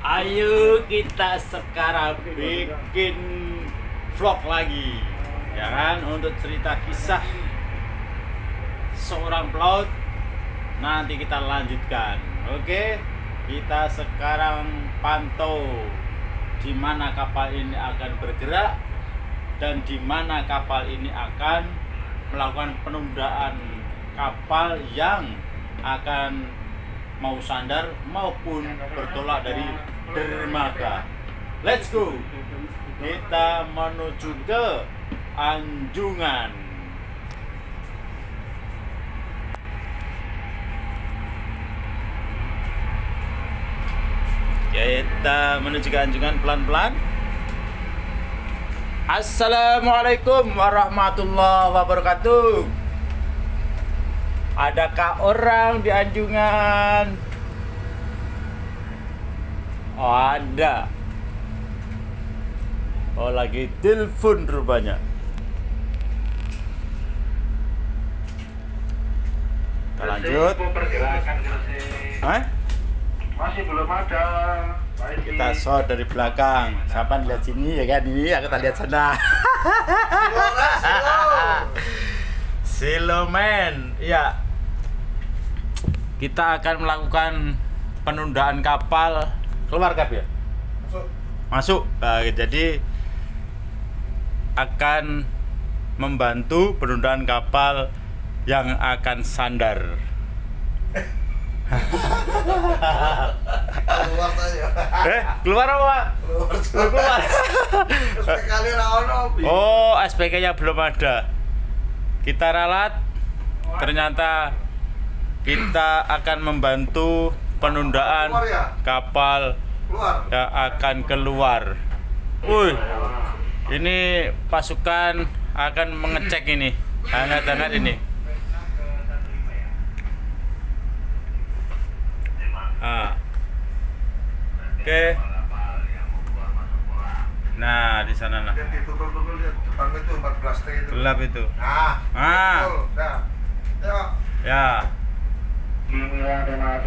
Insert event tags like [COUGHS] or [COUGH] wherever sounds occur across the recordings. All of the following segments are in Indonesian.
Ayo kita sekarang bikin vlog lagi ya kan? Untuk cerita kisah seorang pelaut. Nanti kita lanjutkan oke? Kita sekarang pantau di mana kapal ini akan bergerak dan di mana kapal ini akan melakukan penundaan kapal yang akan mau sandar maupun bertolak dari dermaga. Let's go. Kita menuju ke Anjungan. Kita menuju ke Anjungan pelan-pelan. Assalamualaikum warahmatullahi wabarakatuh. Adakah orang di Anjungan? Oh, ada. Oh, lagi telepon rupanya. Kita lanjut. Hah? Masih belum ada. Baik, Kita shot dari belakang. Siapa lihat sini ya kan? Ini aku tak lihat sana. Silomen, [LAUGHS] iya. Kita akan melakukan penundaan kapal keluar kap ya? Masuk. Masuk. Nah, jadi akan membantu penundaan kapal yang akan sandar. Keluar saja. Eh, keluar apa? Keluar. Oh, keluar. Sekali rawono. Oh, SPK-nya belum ada. Kita ralat. Ternyata kita akan membantu penundaan Keluar ya? kapal Keluar. yang akan keluar. Wih, ini pasukan akan mengecek ini. Hangat-hangat ini. Ah. Oke. Nah, di sana nah. Lihat ditutup dulu lihat depan itu 14 T itu. Gelap itu. Nah. Ah. Nah. Ya,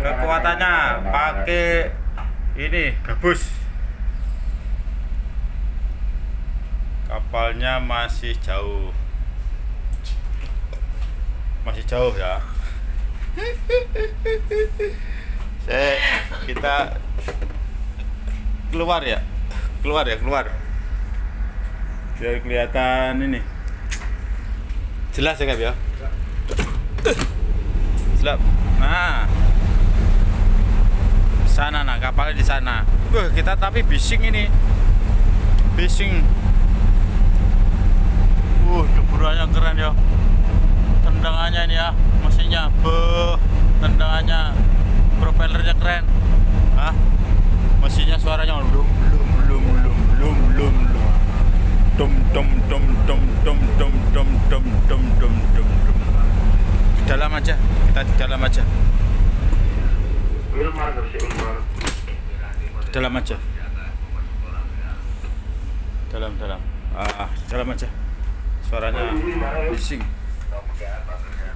kekuatannya pakai ini gabus. Kapalnya masih jauh. Masih jauh ya. Saya kita keluar ya. Keluar ya, keluar. Biar kelihatan ini. Jelas ya, Kak ya? Selap. Nah. Sana nah, kapalnya di sana. Wah, kita tapi bising ini. Bising. Uh, jeburannya keren ya. Tendangannya ini ya, mesinnya. Beuh, tendangannya. Propellernya keren. Hah? Mesinnya suaranya lum lum lum lum lum lum lum. Dum dum dum dum dum dum dum dum dum dum dum dalam aja kita di dalam aja. Di dalam aja. Dalam dalam. Ah di dalam aja. Suaranya bising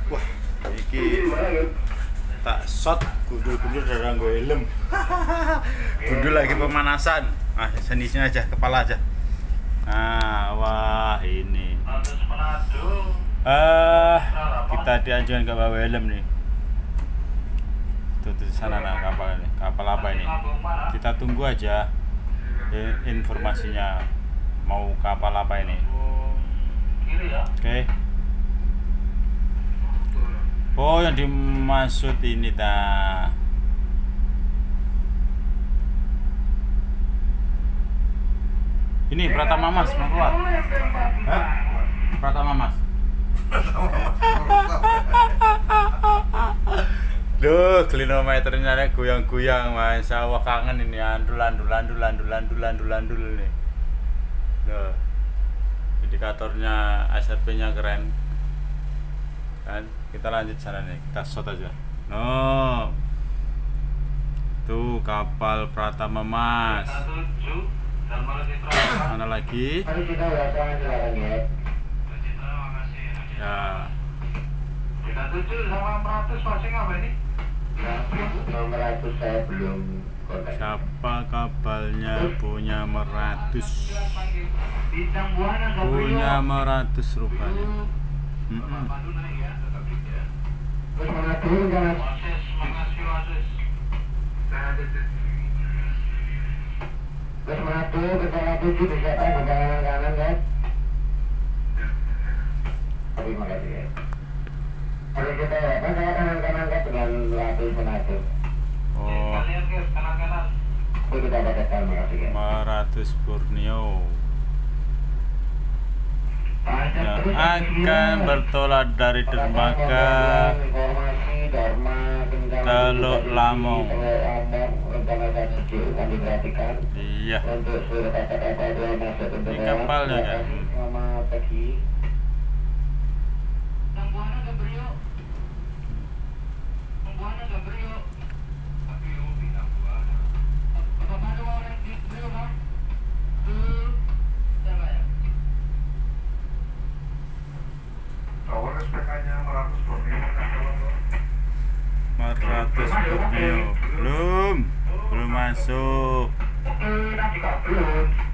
wah iki tak shot gundul-gundul dari nganggo helm. [LAUGHS] Gundul lagi pemanasan. Ah sini aja kepala aja. Nah wah ini. Ah, kita dianjurkan ke bawah helm nih. Tuh, tuh di sana nah kapal ini. Kapal apa ini? Kita tunggu aja informasinya mau kapal apa ini. Ya. Oke. Oh, yang dimaksud ini ta. Ini Pratama Mas mau keluar. Hah? Pratama Mas. Duh, klinometernya nih goyang-goyang, Masya Allah kangen ini andul andul andul andul andul andul andul nih. Duh. Indikatornya SRP-nya keren. Kan, kita lanjut sana nih, kita shot aja. No. Tuh kapal Pratama Mas. Mana lagi? Kita silakan ya. Ya. Kita tujuh sama masing apa ini? saya belum. Siapa kapalnya punya meratus? Punya meratus rupanya. Mm. Terus mengatur di? Terima kasih ya. Kalau kita ya, kan saya kanan kanan kan dengan latih senatu. Oh Itu kita dapat terima kasih ya. meratus Borneo Yang yang akan bertolak dari dermaga Teluk Lamong. iya Di kapalnya, kan? Selamat pagi. Tower SPK-nya meratus Borneo meratus Borneo belum. Belum masuk. Belum.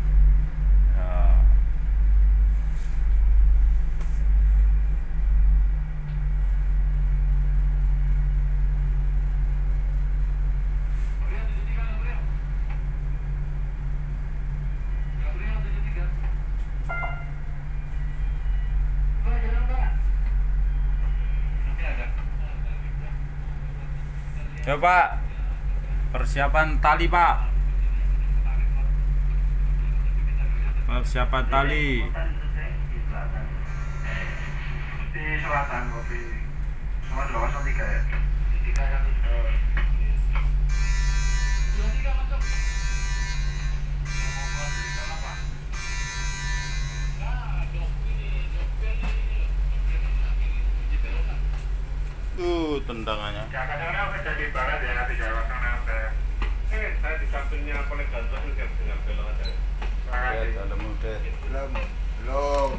Coba persiapan tali pak. Persiapan tali. Di selatan kopi ya. Tuh tendangannya. Kadang-kadang saya di barat ya di Jawa sana saya. Eh, saya di sampingnya kolega terus dengan dengan belok aja. Kasih. dalam muda belum belum.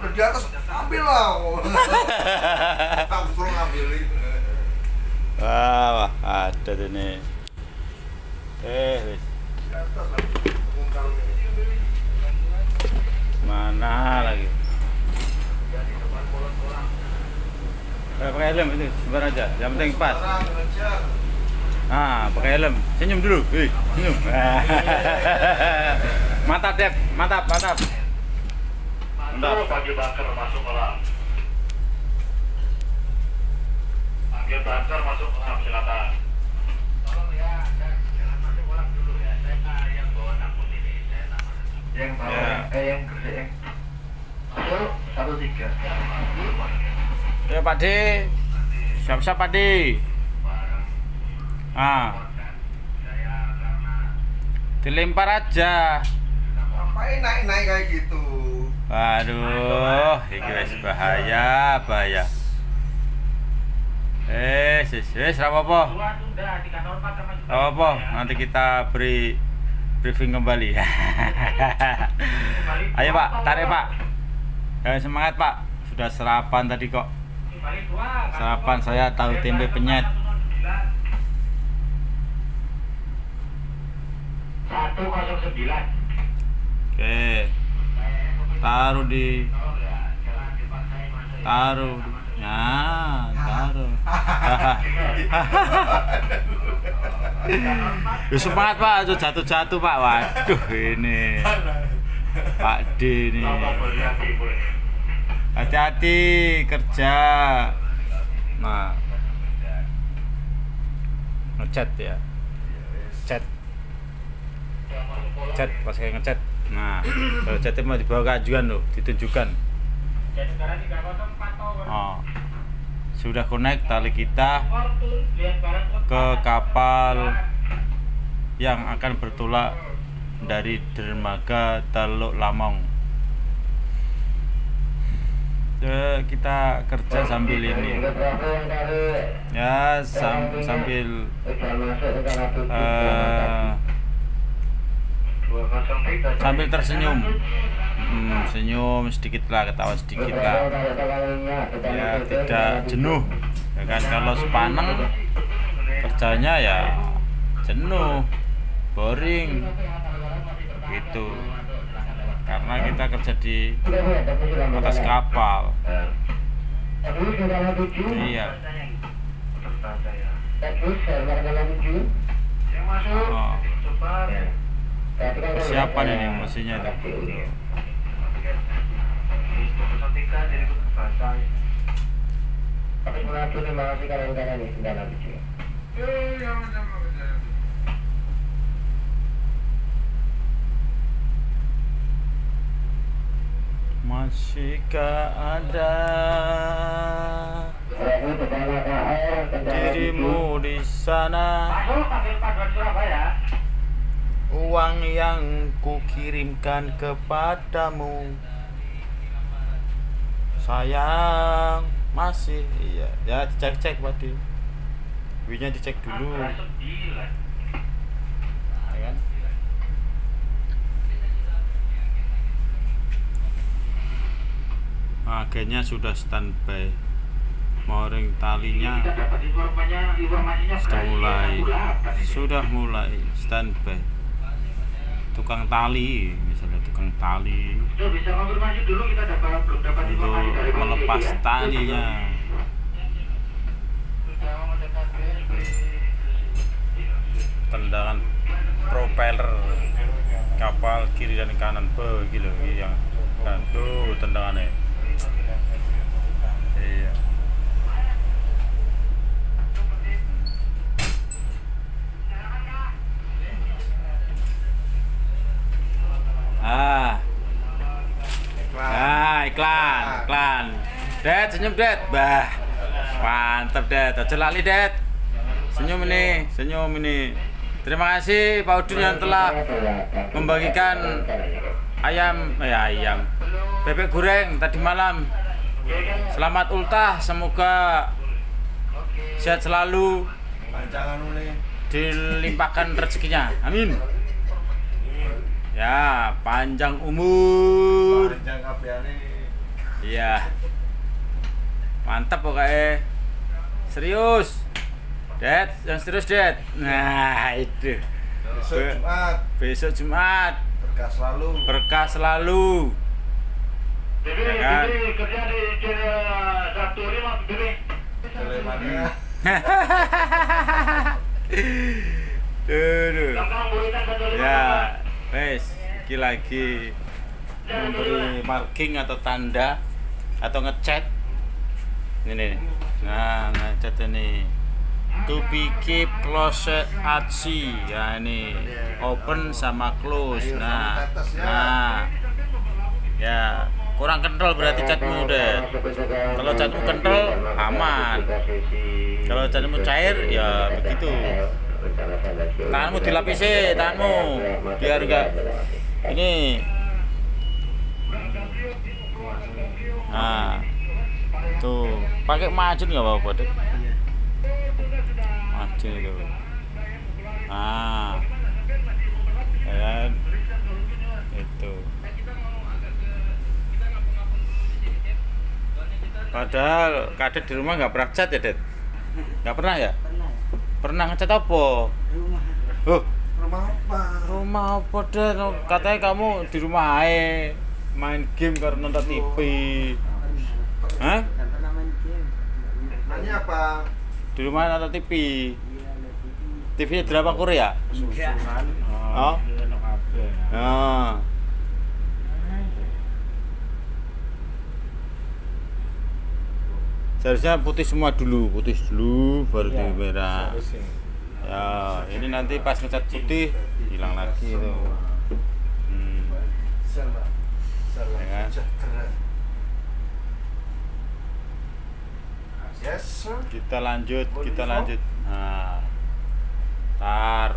Udah di atas ambil lah. [LAUGHS] Langsung ambilin wah, wah ada nih eh wis. mana lagi Eh, pakai helm itu sebentar aja yang penting pas ah pakai helm senyum dulu Wih, senyum [LAUGHS] mantap Dep mantap mantap Masuk panggil bunker masuk kolam. Panggil bunker masuk kolam silakan. Tolong ya, jangan masuk kolam dulu ya. Saya yang bawa nakut ini, saya nama. Yang bawa, Ya. eh yang gede yang masuk satu tiga. Ya Pak D siap-siap Pak D ah dilempar aja ngapain naik naik kayak gitu Waduh, iki wis bahaya, bahaya. Eh, sis, wis ra apa-apa. Apa, nanti kita beri briefing kembali. [LAUGHS] Ayo Pak, tarik Pak. Ayo semangat Pak. Sudah sarapan tadi kok. Sarapan saya tahu tempe penyet. Sembilan. Oke. Taruh di taruh. Ya, taruh. [LAUGHS] [LAUGHS] Ya semangat Pak, jatuh-jatuh Pak. Waduh ini. Pak D ini. Hati-hati kerja. Nah. Ngechat ya. Chat. Chat pas kayak ngechat. Nah, [COUGHS] kalau chatnya mau dibawa ke ajuan loh, ditunjukkan. Oh. Sudah connect tali kita ke kapal yang akan bertolak dari dermaga Teluk Lamong. Eh, kita kerja sambil ini. Ya sam- sambil eh, sambil tersenyum. Hmm, senyum sedikit lah ketawa sedikit lah. Ya tidak jenuh ya kan? Kalau sepaneng kerjanya ya jenuh boring gitu karena kita kerja di atas kapal. Iya. Yang masuk, Oh. persiapan ini mesinnya itu. Terima kasih kawan-kawan ini sudah lucu. Masihkah ada dirimu di sana? Uang yang kukirimkan kepadamu. Sayang masih iya. Ya dicek cek padi winya dicek dulu Angka sembilan. ya kan agennya sudah standby. Mooring talinya sudah mulai. sudah mulai. Standby. Tukang tali misalnya tukang tali. Untuk polisi, melepas ya. talinya. Tendangan propeller kapal kiri dan kanan be gitu yang kan tuh tendangannya iya ah ah iklan iklan Dad senyum Dad bah lali Dad senyum ini senyum ini. Terima kasih Pak Udin yang telah membagikan ayam eh ayam. Bebek goreng tadi malam. Selamat ultah semoga sehat selalu. Dilimpahkan rezekinya. Amin. Ya panjang umur. Panjang iya. Mantap pokoknya serius Dad, yang serius Dad nah itu Besok Be- Jumat besok Jumat berkah selalu. berkah selalu Jadi, Ya kan? jadi kerja di Sabtu ini mas Bibi. Telemania. Satu lima. Ya, wes, iki lagi memberi marking atau tanda atau ngecat. Ini nih. Nah, ngecat ini. To be keep closed at sea. Ya ini open sama close. Nah, nah. Ya, kurang kental berarti catmu deh. Kalau catmu kental, aman. Kalau catmu cair, ya begitu. Tanganmu dilapisi, tanganmu biar enggak ini. Nah, tuh pakai majun nggak apa-apa deh. Majun itu. Nah, ya itu. Padahal kadet di rumah nggak pernah cat ya, Det? Nggak pernah ya? Pernah ngecat apa? Oh, Rumah apa? rumah apa deh katanya kamu di rumah ae main game karena nonton TV Hah? Apa? di rumah nonton TV TV nya drama Korea? Oh nah. seharusnya putih semua dulu putih dulu baru di merah. ya ini nanti pas ngecat putih hilang lagi itu hmm. Ya kan? Sejahtera. Yes, sir. kita lanjut Boleh, kita lanjut nah tar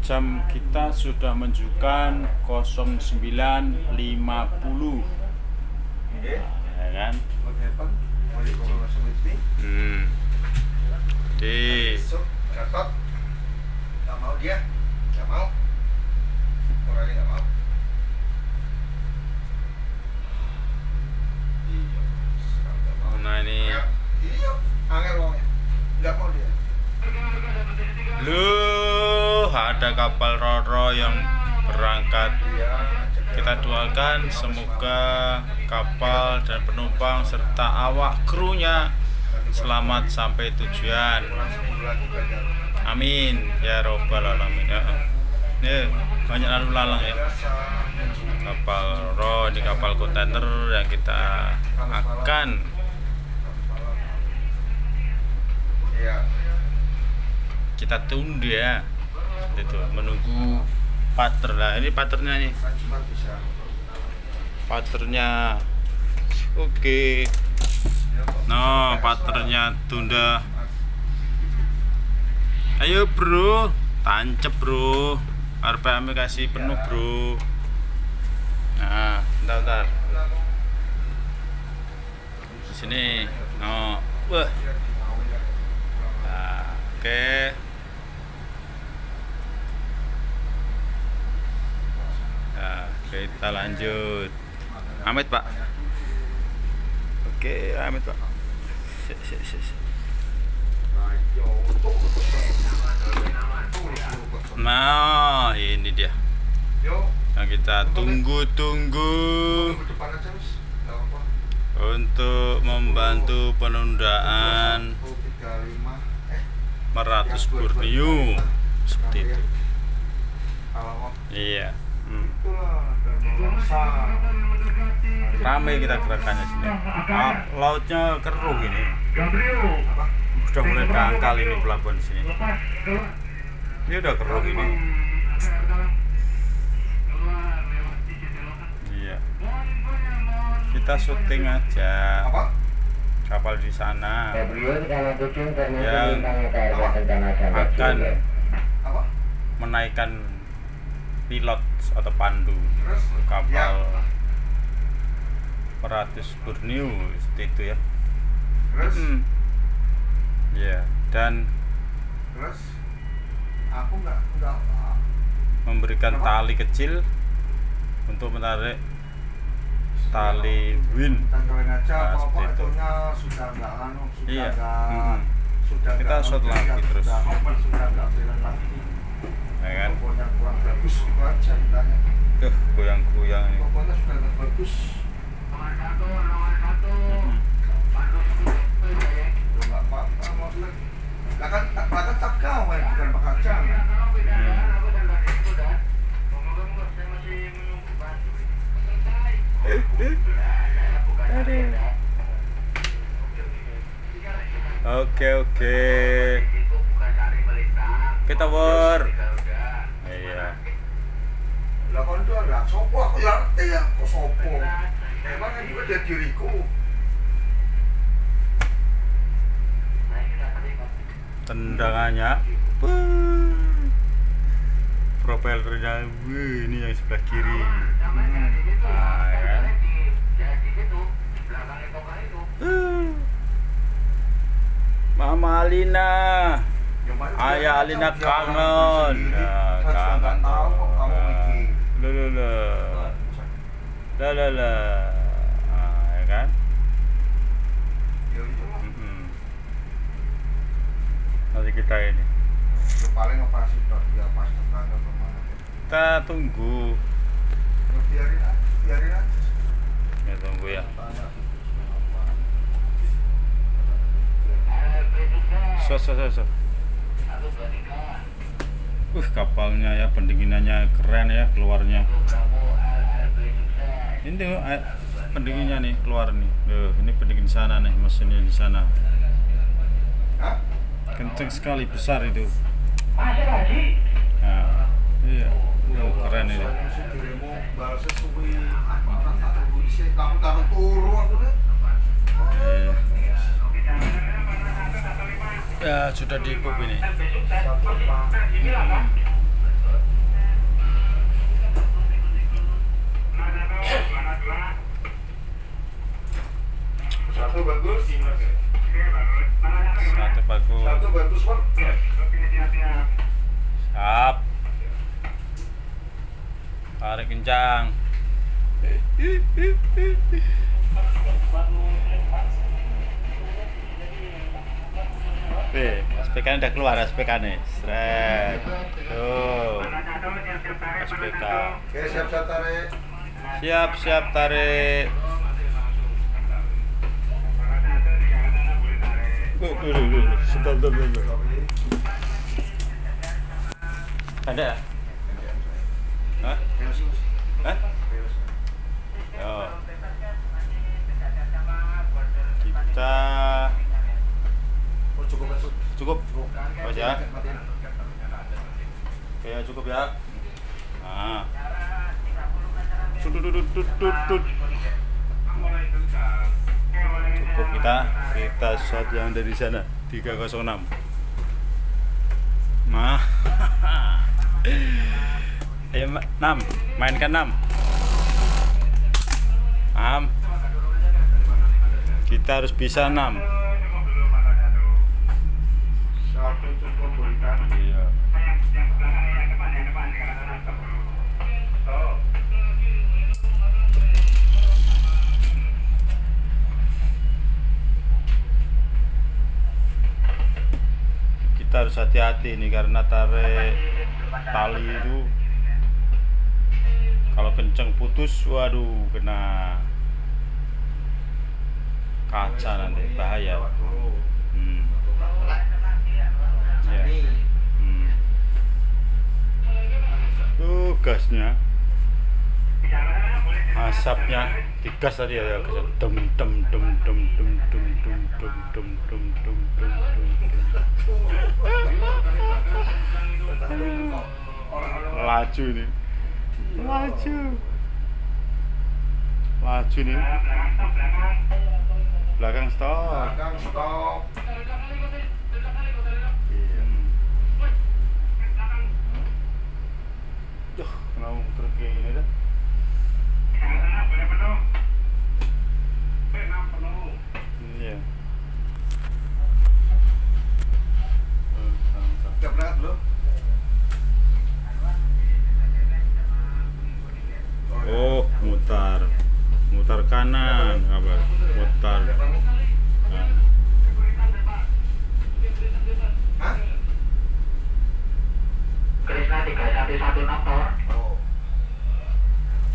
jam kita sudah menunjukkan 09.50 Oke. ya kan hmm. di Besok Gatot. Gak mau dia. Gak mau. Orangnya gak mau. Iya. Sekarang gak mau. nah ini Angel. Iya. Angel wongnya. Gak nggak mau dia Loh, ada kapal Roro yang berangkat. Kita doakan semoga kapal dan penumpang serta awak krunya selamat sampai tujuan. Amin ya robbal alamin. Ya. Nih, banyak lalu lalang ya. Kapal Ro ini kapal kontainer yang kita akan iya kita tunda ya. Seperti Itu menunggu pater lah. Ini paternya nih. Paternya Oke. Ya, kok. Nah, paternya tunda. Ayo bro, tancep bro. RPM kasih penuh bro. Nah, bentar, bentar. Di sini. No. Wah. Oke. Nah, kita lanjut. Amit pak. Oke, amit pak. Nah, ini dia yang kita tunggu-tunggu untuk membantu penundaan 500 Borneo seperti itu. Iya. Hmm. ramai kita gerakannya sini. Ah, lautnya keruh ini. Sudah mulai dangkal ini pelabuhan sini. Ini udah keruh ini. Iya. Kita syuting aja. Apa? Kapal di sana. Yang akan menaikkan pilot atau pandu kapal. Meratus Borneo seperti itu ya. terus Hmm. Ya, dan terus aku nggak nggak memberikan Apa? tali kecil untuk menarik tali win. Nah, apa itu. sudah anu sudah Iya. sudah Kita shot lagi sudah terus. open, sudah lagi Ya kan? pokoknya kurang bagus itu aja ditanya Tuh, goyang-goyang ini. pokoknya sudah nggak bagus Hmm. ya nggak apa-apa maksudnya lah kan lah kan tak kawan bukan pekerjaan Oke, oke. Kita war. Iya. lah kan itu lah sopo aku ya ngerti ya kok sopo emang kan juga dia diriku Tendangannya. Wuh. Propellernya wuh, ini yang sebelah kiri. Nah, ya kan? Uh. Mama Alina. Yang mana Ayah dia- Alina dia kangen. orang sendiri. Ya, Saya sudah kangen. nggak tahu kok kamu Nah, mikir Loh, loh, loh. Lah, lah, lah. Ah, ya kan? ya itu lah Mm-mm. Nanti kita ini. Paling Dok? ya pas tekan atau mana Kita tunggu. ya biarin aja biarin aja Ya tunggu ya. So, so, so, so. Uh, kapalnya ya pendinginannya keren ya keluarnya. Ini tuh eh, pendinginnya nih keluar nih. Ini pendingin sana nih, mesinnya di sana. Kenceng sekali besar itu. Nah, iya. Oh, keren ini. Iya. Ya, sudah di pub ini. satu lima satu bagus Satu bagus. satu bagus Siap. Tarik kencang. Wih, SPK udah keluar SPK-nya. Sret. Tuh. SPK. Oke, siap-siap tarik. Siap, siap tarik. Ada. Ya? Hah? Oh. Kita cukup cukup? Oh ya? Cukup ya. Nah. Cukup kita. Kita shot yang dari sana 306. Nah. [LAUGHS] Ayo, Ma- 6. Mainkan 6. 6. Kita harus bisa 6. Satu cukup berikan. Iya. Kita harus hati-hati nih karena tarik tali itu kalau kenceng putus waduh kena kaca nanti bahaya hmm. ya. hmm. tuh gasnya asapnya digas tadi ya gas dem dem dem dem dem dem dem dem dem dem dem dem dem laju ini laju laju nih belakang stop Belakang stop. Hmm. Duh, kenapa muter kayak gini dah? Iya. Eh, sama-sama. Udah berangkat belum? Oh, mutar. Mutar kanan, apa? Mutar. Nah. Hah? Krishna 311 Tor. Oh.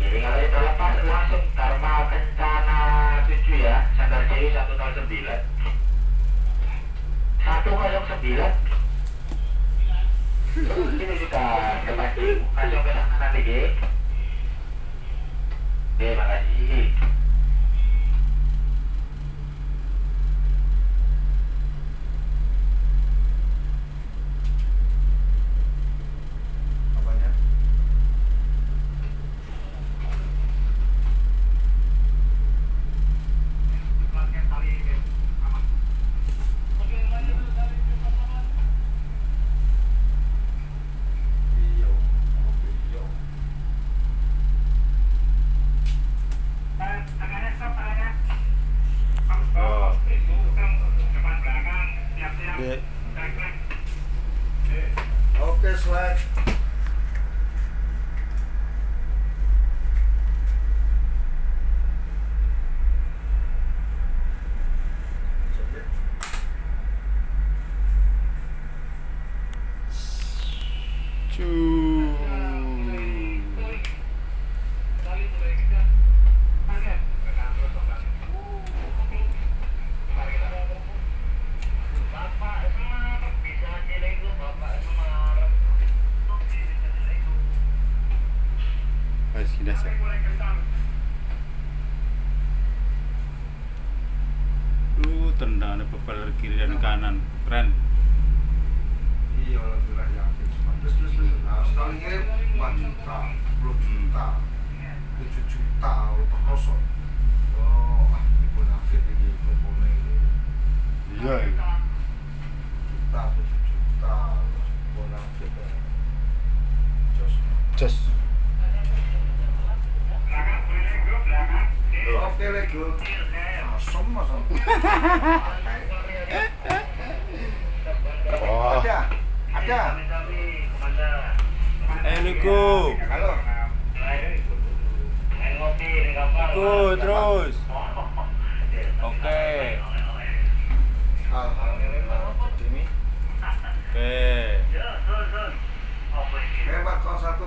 Jadi kalau itu lepas langsung Dharma Kencana 7 ya, Sanggar Jiri 109. 109. Ini juga ke pancing. Masuk ke sana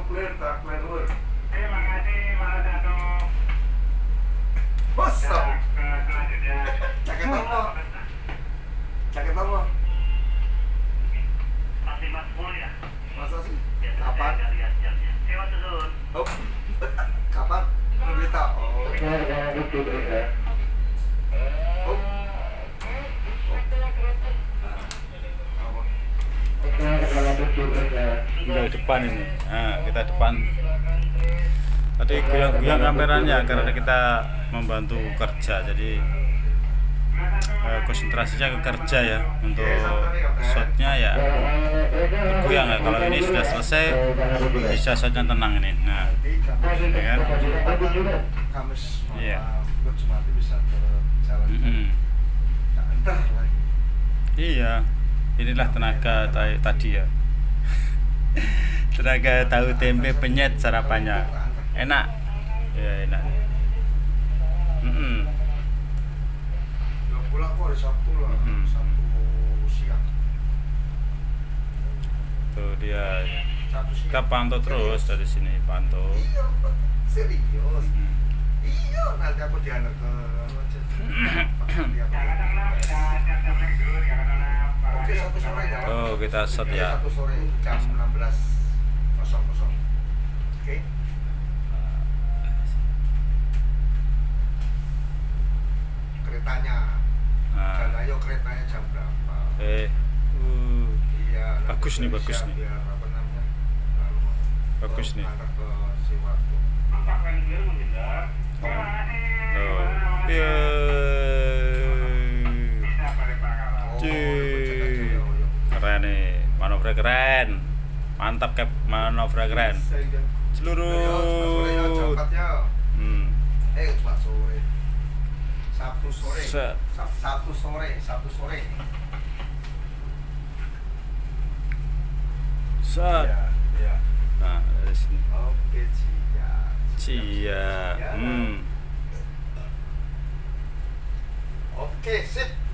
clear, tak clear dulu. Terima kasih Mas Dado. Bos. Eh, Jaket apa? Jaket apa? Masih Mas Pul ya? Masa ya, sih? Kapan? Lewat dulu. Oh. [LAUGHS] Kapan? Berita. Oh. Depan ini. Nah kita depan. Tadi goyang-goyang kameranya karena kita membantu kerja. Jadi eh, konsentrasinya ke kerja ya. Untuk shotnya ya bergoyang ya. Kalau ini sudah selesai bisa shotnya tenang ini. Nah Ya kan? Iya. entar lagi. iya. Inilah tenaga ta- tadi ya tenaga tahu tempe penyet sarapannya enak ya enak Mm-mm. Ya pulang kok hari Sabtu lah, Hmm. Sabtu siang. tuh dia kita pantau terus dari sini pantau Iya, serius. Iya, nanti aku diantar ke [COUGHS] ya. Oh kita shot Oke, ya Satu sore jam 16.00. Oke. Keretanya. nah, Dan ayo keretanya jam berapa? eh uh, Iya. Bagus nih, bagus nih. Biar apa namanya? lalu Bagus nih. antar ke tuh Yeay. Oh, Cih. cek aja ya, ya. keren nih manuver keren mantap cap manuver keren Seluruh sore ya, jam 4 ya. hmm. Eh, sore. Sabtu sore. Sabtu sore, Sabtu sore. set Iya, iya. nah dari sini Oke, Cia. cia hmm. Oke, sip.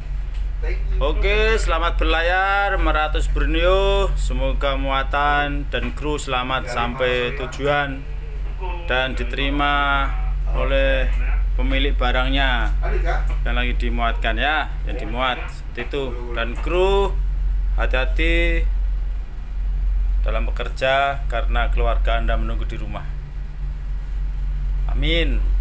Oke, selamat berlayar Meratus Borneo. Semoga muatan dan kru selamat sampai tujuan dan diterima oleh pemilik barangnya yang lagi dimuatkan ya, yang dimuat itu. Dan kru hati-hati dalam bekerja karena keluarga Anda menunggu di rumah. Amin.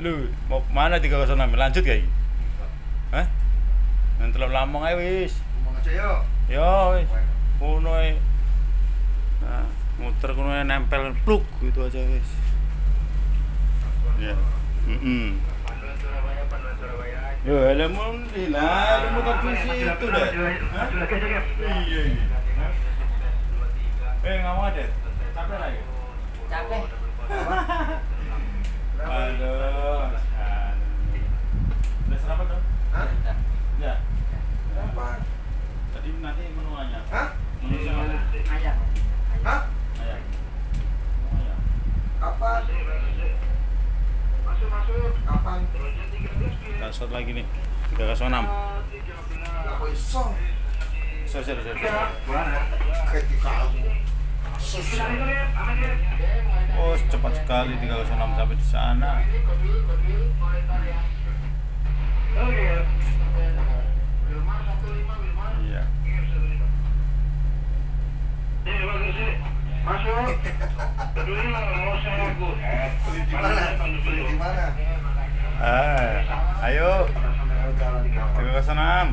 Lu mau mana 306? Lanjut kayak Hah? Yang telok Lampung ae wis. Ngomong aja yuk. Yo wis. Ngono ae. Nah, muter kono ae nempel pluk gitu aja wis. Ya. Heeh. Yo, di lah, helmmu kan di situ deh. Hah? Iya, iya. Eh, nggak mau deh. Capek lagi. Capek. Aduh. Udah sarapan dong? Hah? Ya. Apa? Tadi nanti menu ayam. Hah? Menu Ayam. Hah? ayam. Apa? Kapan? Kita shot lagi nih. 306. Lah kok iso? Sorry, sorry, sorry. Ketika. Oh, cepat sekali 306 sampai di sana. Iya. Mana? Ah, ayo Oh, jalan di bawah. 306.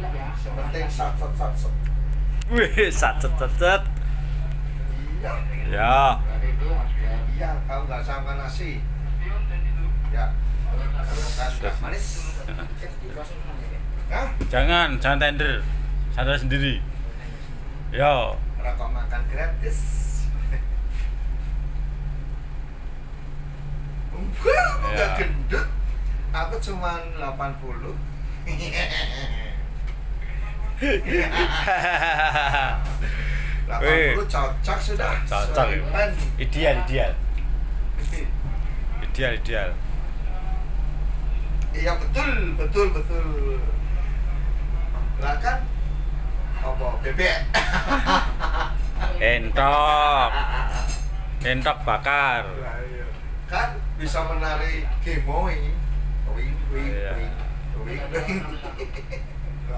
Yang penting sat sat sat sat. Wih, sat set. Iya. Ya. Iya, kau nggak sama nasi. Ya. Sudah manis. Hah? Jangan, jangan tender. Sadar sendiri. Yo. Rokok makan gratis. Enggak, aku Ya. nggak gendut. Aku cuma 80. [LAUGHS] Wih. 80 cocok sudah. Cocok, ideal, ideal. Ideal, ideal. Iya betul, betul, betul. bebek [LAUGHS] entok entok bakar kan bisa menarik kemo ini wing wing Iya. wing [LAUGHS] wing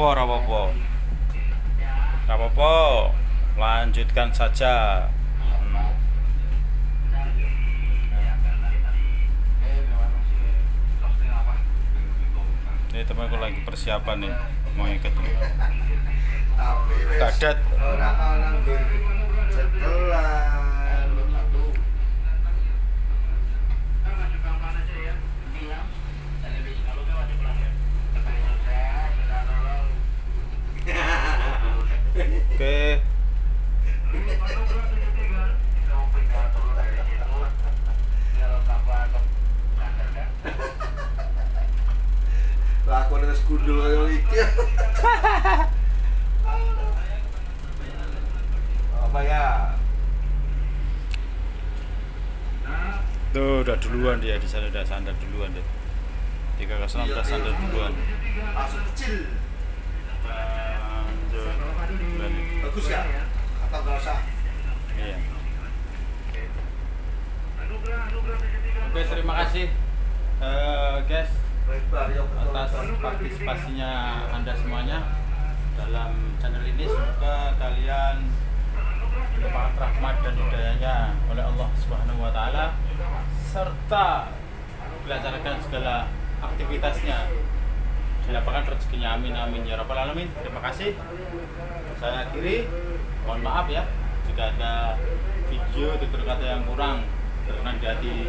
Rapopo, rapopo. Rapopo. Lanjutkan saja. Hmm. Ini temanku lagi persiapan nih mau ikut wes Dadat. Oke. lakon wis gundul kaya iki. Apa ya? Tuh udah duluan dia di sana udah sandar duluan deh. Tiga ke sana udah sandar duluan. Langsung kecil. Lanjut. Bagus ya? Atau nggak usah? iya. Oke terima kasih eh, guys atas partisipasinya anda semuanya dalam channel ini. Semoga kalian mendapat rahmat dan hidayahnya oleh Allah Subhanahu Wa Taala serta dilancarkan segala aktivitasnya. Dilapangkan rezekinya. Amin amin. Ya rabbal alamin. Terima kasih saya akhiri mohon maaf ya jika ada video tutur kata yang kurang berkenan di hati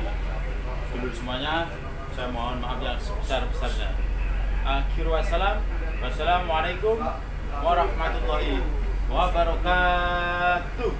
dulu semuanya. Saya mohon maaf yang sebesar besarnya akhir wassalam. Wassalamualaikum warahmatullahi wabarakatuh